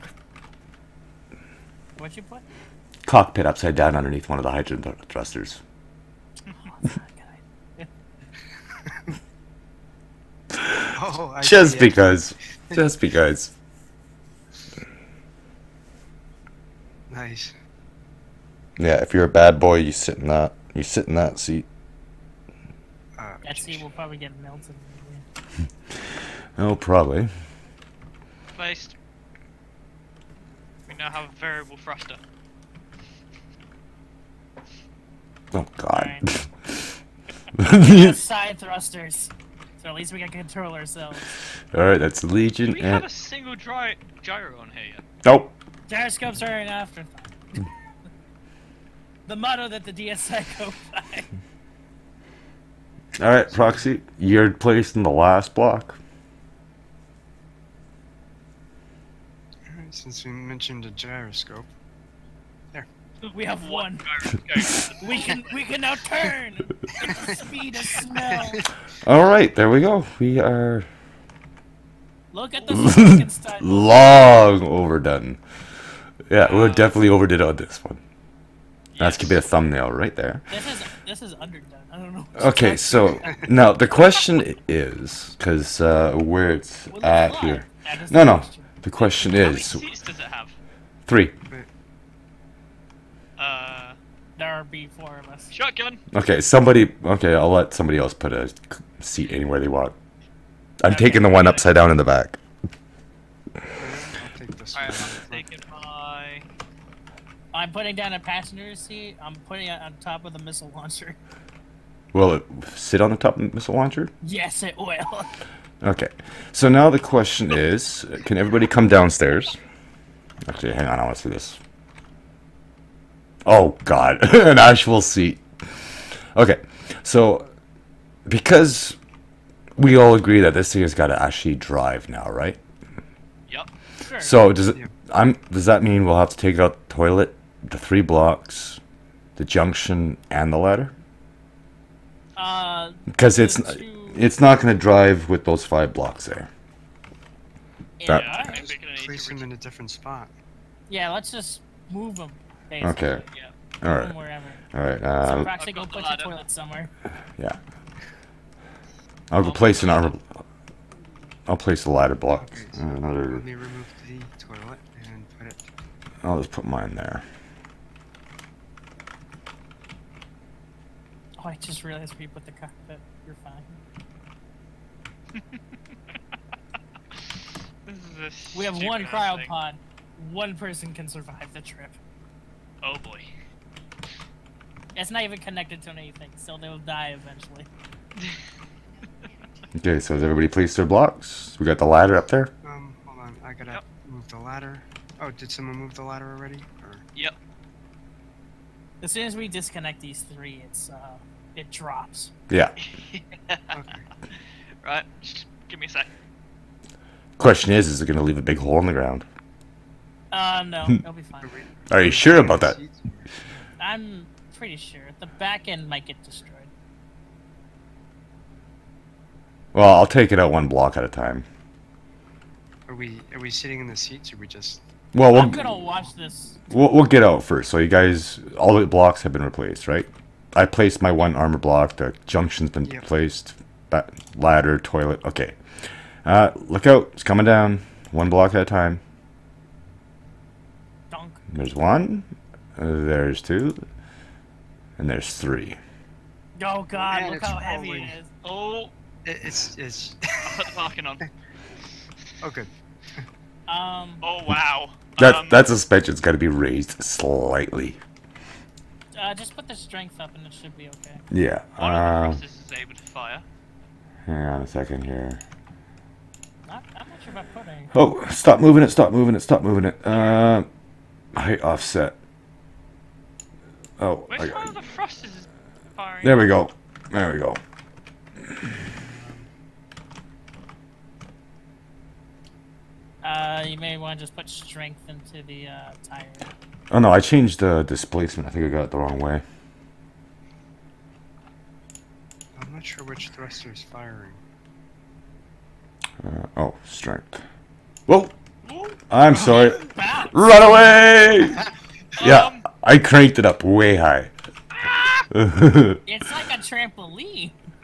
What you put? Cockpit upside down underneath one of the hydrogen thr- thrusters. *laughs* Oh, that's not a good idea. I Just yeah. because. Just because. Nice. Yeah, if you're a bad boy, you sit in that. You sit in that seat. Uh, That seat will probably get melted. Oh, probably. Placed. We now have a variable thruster. Oh God. Alright. *laughs* *laughs* Side thrusters. So at least we can control ourselves. All right, that's Do Legion we have a single dry gyro on here yet? nope. Gyroscopes are an afterthought. The motto that the DSI go by. All right, Proxy, you're placed in the last block. Alright, since we mentioned a gyroscope, there. We have one. Gyroscope. We can we can now turn at the speed of smell. *laughs* All right, there we go. We are Look at the Frankenstein. *laughs* long overdone. Yeah, we definitely overdid on this one. That could be a thumbnail right there. This is this is underdone. I don't know. Okay, so *laughs* now the question is, because uh, where it's Well, at let's here. That is No, the no. question. The question How many is seats does it have? three. Uh, There be four of us. shotgun. Okay, somebody. Okay, I'll let somebody else put a seat anywhere they want. I'm taking the one upside down in the back. I'll take this one. I'm taking my. I'm putting down a passenger seat. I'm putting it on top of the missile launcher. Will it sit on the top of the missile launcher? Yes, it will. Okay. So now the question is, can everybody come downstairs? Actually, hang on, I want to see this. Oh God, *laughs* an actual seat. Okay, so because we all agree that this thing has got to actually drive now, right? Yep. Sure. So does it? I'm. Does that mean we'll have to take out the toilet, the three blocks, the junction, and the ladder? uh, Because it's two- it's not going to drive with those five blocks there. That- yeah, I think we're need Place to them in a different spot. yeah. Let's just move them. Okay. Yeah. All Move right. 'em wherever. All right. So Uh, Proxy, I've go got the put your toilet somewhere. yeah. *laughs* I'll go place an armor. I'll place the ladder block. Okay, so Another. let me remove the toilet and put it. I'll just put mine there. I just realized we put the cockpit. You're fine. *laughs* This is a We have one stupid ass thing. cryopod. One person can survive the trip. Oh boy. It's not even connected to anything, so they will die eventually. *laughs* Okay, so has everybody placed their blocks? We got the ladder up there. Um, hold on, I gotta Yep. move the ladder. Oh, did someone move the ladder already? Or Yep. As soon as we disconnect these three, it's uh, it drops. Yeah. okay. *laughs* Right. Just give me a sec. Question is, is it going to leave a big hole in the ground? Uh, no, it'll be fine. Are you sure about that? I'm pretty sure the back end might get destroyed. Well, I'll take it out one block at a time. Are we are we sitting in the seats or we just Well, I'm we'll, gonna watch this. we'll we'll get out first. So you guys, all the blocks have been replaced, right? I placed my one armor block. The junction's been Yep. placed. Ba- ladder, toilet. Okay. Uh, look out! It's coming down. One block at a time. Dunk. There's one. Uh, there's two. And there's three. Oh god, Man, look it's how heavy rolling. it is. Oh, It, it's it's. *laughs* I put the parking on. *laughs* oh, good. Um, Oh wow. That um, that suspension's got to be raised slightly. Uh, just put the strength up and it should be okay. Yeah. One of the Uh, is able to fire. hang on a second here. Not, I'm not sure about putting. Oh, stop moving it! Stop moving it! Stop moving it! Uh, height offset. Oh, Which I- one of the thrusters is firing? there we go. There we go. Uh, you may want to just put strength into the uh, tire. Oh no, I changed the displacement. I think I got it the wrong way. I'm not sure which thruster is firing. Uh, oh, strength. Whoa! I'm sorry. Bounce! Run away! *laughs* Yeah, Um, I cranked it up way high. *laughs* It's like a trampoline. *laughs*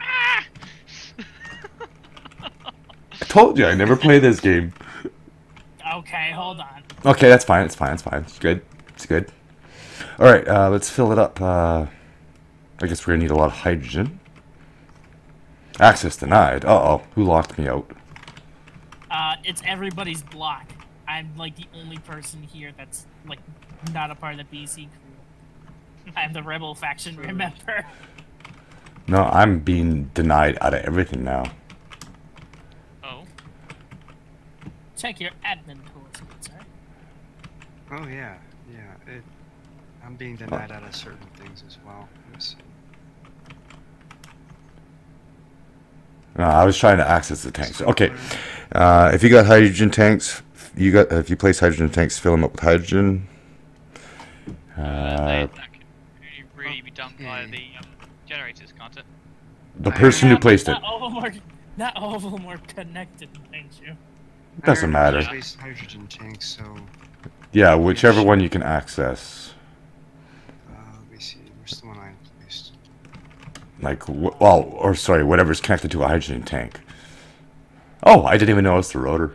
I told you I never play this game. Okay, hold on. Okay, that's fine. It's fine. It's fine. It's good. It's good. All right, uh, let's fill it up. Uh, I guess we're gonna need a lot of hydrogen. Access denied. Uh oh, who locked me out? Uh, it's everybody's block. I'm like the only person here that's like not a part of the BC crew. I'm the rebel faction, remember? No, I'm being denied out of everything now. Oh, Check your admin tools, good sir. Oh yeah, yeah. It. I'm being denied out of certain things as well. Let's. No, I was trying to access the tanks. Okay, uh, if you got hydrogen tanks, you got if you place hydrogen tanks, fill them up with hydrogen. uh, Uh, that can really, really be done by the um, generators, can't it? the person who Yeah, but placed it. Not all of them are, not all of them are connected, mind you. Doesn't matter. hydrogen tanks, so Yeah, whichever one you can access. uh, let me see. Where's the one I placed? Like, well, or sorry, whatever's connected to a hydrogen tank. Oh, I didn't even notice the rotor.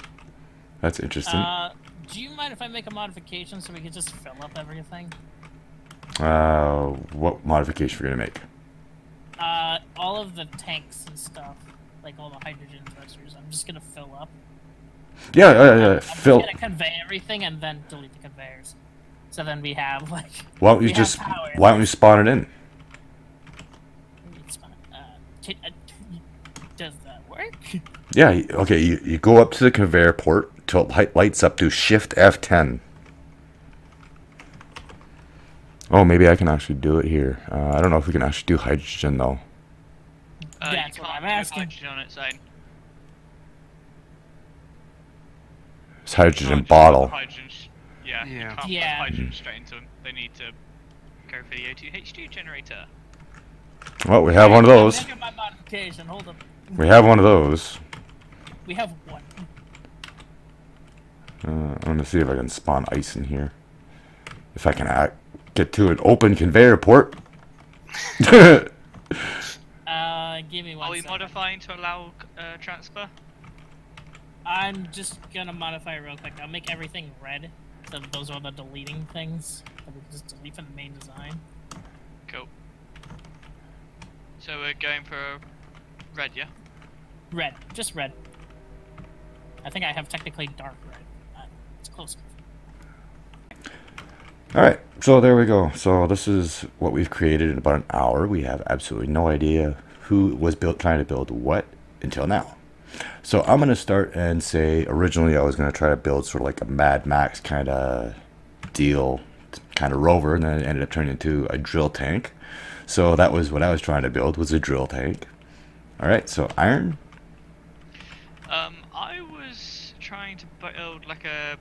That's interesting. Uh, do you mind if I make a modification so we can just fill up everything? Uh, what modification we're gonna make? Uh, all of the tanks and stuff, like all the hydrogen thrusters, I'm just gonna fill up. Yeah, yeah, yeah. I'm just gonna convey everything and then delete the conveyors. So then we have like. why don't you just power. why don't you spawn it in? It's fine. Uh, can, uh, does that work? *laughs* Yeah. Okay. You, you go up to the conveyor port till it light- lights up. Do Shift F10. Oh, maybe I can actually do it here. Uh, I don't know if we can actually do hydrogen though. Uh, That's you what I'm asking. hydrogen on its own. It's hydrogen Can't bottle. Hydrogen, s- yeah, you Yeah. can't Yeah. put hydrogen straight into them. They need to go for the O2H2 generator. Well, we have one of those. making my modification. Hold up. We have one of those. We have one. Uh, I'm gonna see if I can spawn ice in here. If I can act, get to an open conveyor port. *laughs* Uh, give me one. Are we second. modifying to allow uh, transfer? I'm just gonna modify real quick. I'll make everything red. So those are the deleting things that we can just delete from the main design. Cool. So we're going for red, yeah? Red, just red. I think I have technically dark red. Uh, it's close. All right, so there we go. So this is what we've created in about an hour. We have absolutely no idea who was built trying to build what until now. So I'm gonna start and say originally I was gonna try to build sort of like a Mad Max kind of deal, kind of rover, and then it ended up turning into a drill tank. So that was what I was trying to build was a drill tank. All right, so iron. Um, I was trying to build like a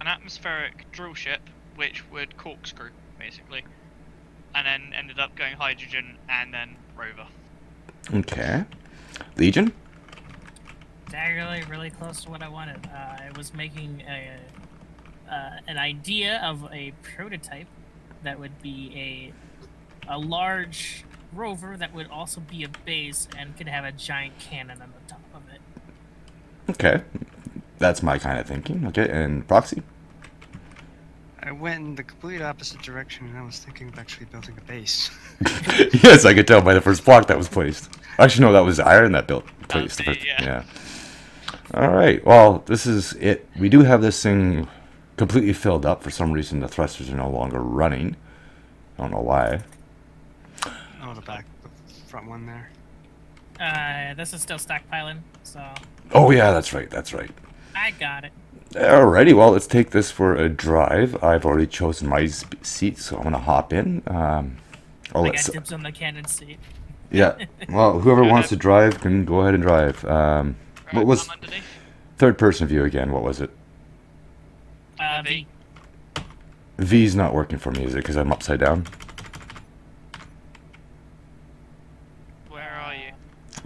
an atmospheric drill ship which would corkscrew basically, and then ended up going hydrogen and then rover. Okay, Legion. It's actually really close to what I wanted. Uh, I was making a uh, an idea of a prototype that would be a a large rover that would also be a base and could have a giant cannon on the top of it. Okay. That's my kind of thinking. Okay, and proxy. I went in the complete opposite direction, and I was thinking of actually building a base. *laughs* *laughs* yes, I could tell by the first block that was placed. Actually, no, that was iron that built placed. the me, first- yeah. yeah. All right. Well, this is it. We do have this thing completely filled up. For some reason, the thrusters are no longer running. I don't know why. The back, the front one there. Uh, this is still stockpiling, so Oh yeah, that's right. That's right. I got it. Alrighty, well, let's take this for a drive. I've already chosen my sp- seat, so I'm gonna hop in. Um, I'll I let got s- dibs on the cannon seat. yeah. *laughs* Well, whoever wants to drive can go ahead and drive. Um, Right, what was third person view again? What was it? Uh, V. the, V's not working for me, is it? Because I'm upside down. Where are you?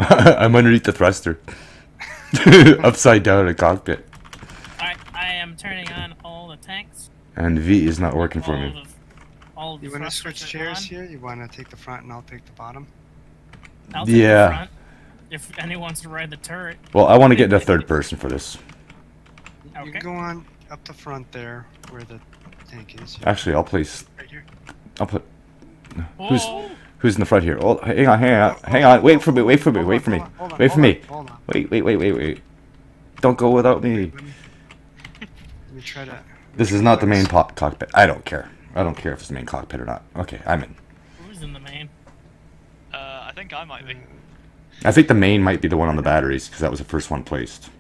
*laughs* I'm underneath the thruster. *laughs* upside down in a cockpit. I, I am turning on all the tanks. And V is not working for me. The, all the You want to switch chairs on. here? You want to take the front, and I'll take the bottom. I'll take the Yeah. front if anyone wants to ride the turret. Well, I want to get into third person for this. You Okay. can go on up the front there, where the tank is. Actually, I'll place. Right here. I'll put. Whoa! who's in the front here? Oh, hang on, hang on, hang on. Wait for me. Wait for me. Wait for me. hold on, hold Wait for me. on, Hold on. Wait, wait, wait, wait, wait. Don't go without me. Let me, try to. This is not the main pop cockpit. I don't care. I don't care if it's the main cockpit or not. Okay, I'm in. Who's in the main? Uh, I think I might be. I think the main might be the one on the batteries because that was the first one placed.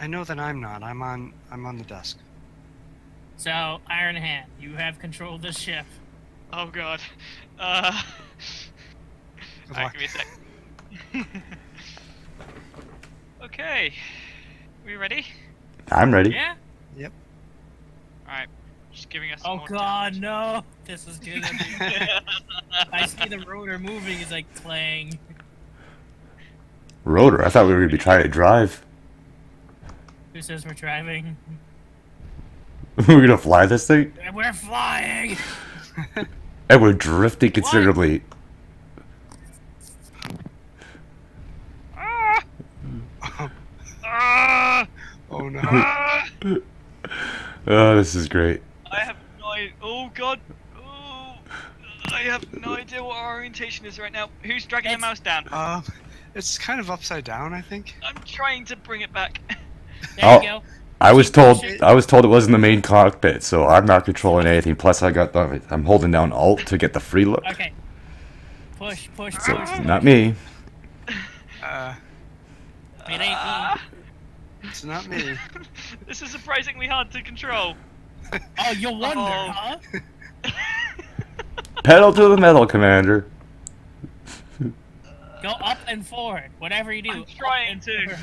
I know that I'm not. I'm on. I'm on the desk. So, Iron Hand, you have control of the ship. Oh god. Uh. *laughs* Alright, give me a sec. *laughs* okay. We ready? I'm ready. Yeah? Yep. Alright. Just giving us Oh more god, damage. no! This is gonna be. *laughs* I see the rotor moving. It's like clang. Rotor. I thought we were gonna be trying to drive. Who says we're driving? we're gonna fly this thing, We're flying! And we're drifting considerably. Ah! Ah! Oh no. Ah! *laughs* Oh, this is great. I have no idea. Oh god. Oh, I have no idea what our orientation is right now. Who's dragging the mouse down? Um, it's kind of upside down, I think. I'm trying to bring it back. *laughs* There Oh. you go. I was told. I was told it wasn't the main cockpit, so I'm not controlling anything. Plus, I got the I'm holding down Alt to get the free look. Okay. Push, push, So push. not me. Uh, It ain't me. Ah! it's not me. *laughs* this is surprisingly hard to control. *laughs* Oh, you wonder, Oh. huh? *laughs* Pedal to the metal, Commander. Go up and forward. Whatever you do. I'm up trying to.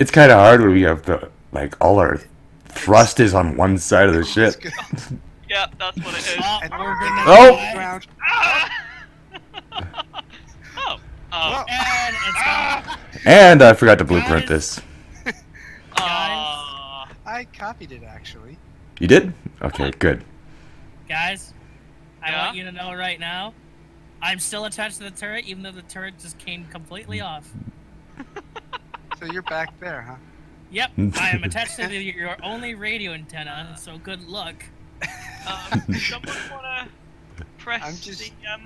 Forward. It's kind of hard when we have the like all our thrust is on one side of the ship. go. *laughs* yeah, that's what it is. Oh, And we're we're gonna Oh! fly. *laughs* Ground. Oh. Oh. And it's gone. Ah! And I forgot to blueprint this. Ah. I copied it actually. You did? Okay, good. Guys, I Yeah? want you to know right now, I'm still attached to the turret, even though the turret just came completely off. So you're back there, huh? Yep, *laughs* I am attached to the, your only radio antenna, so good luck. Um, *laughs* someone wanna press I'm just- the um?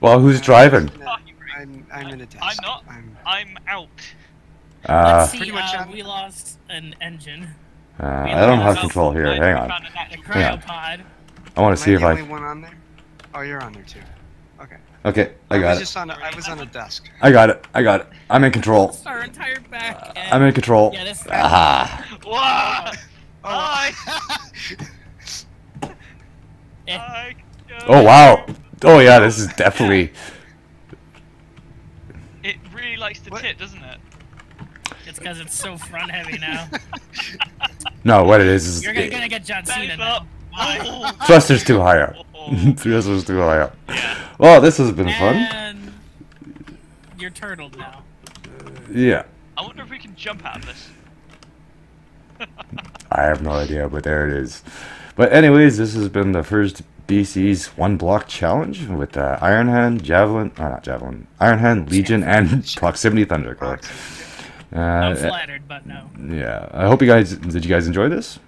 Well, who's driving? No, parking brake? I'm I'm in a desk. I'm not. I'm, I'm out. Uh, Let's see, uh, we lost an engine. uh, I don't have control here. Hang on. found a The natural- Hang on. I want to see I if the I. only one on there? Oh, you're on there too. Okay. Okay, I was got it. just on. A, I was on a desk. I got it. I got it. I'm in control. Our entire back end. I'm in control. Yeah, this. Ah. Wow! Oh, Hi. Eh, Oh wow. Oh yeah, this is definitely. It really likes to What? tip, doesn't it? it's because it's so front heavy now. *laughs* No, what it is is You're gonna, gonna get John Cena Thanks now. up. Bye. Oh. thruster's too high up. Oh. *laughs* thruster's too high up. Yeah. Well, this has been fun. You're turtled now. Yeah. I wonder if we can jump out of this. *laughs* I have no idea, but there it is. But anyways, this has been the first BC's one block challenge with uh, Iron Hand, Javelin, uh, not Javelin, Iron Hand, Legion, and *laughs* Proximity Thunderclaw. I'm Uh, flattered, but no. yeah, I hope you guys did. You guys enjoy this?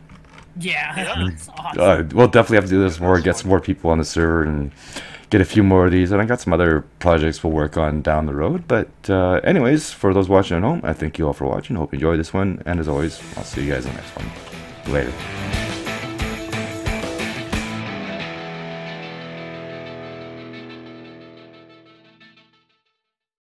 Yeah, *laughs* it's awesome. Uh, we'll definitely have to do this more, get some more people on the server, and get a few more of these. And I got some other projects we'll work on down the road. But uh, anyways, for those watching at home, I thank you all for watching. Hope you enjoyed this one, and as always, I'll see you guys in the next one. Later.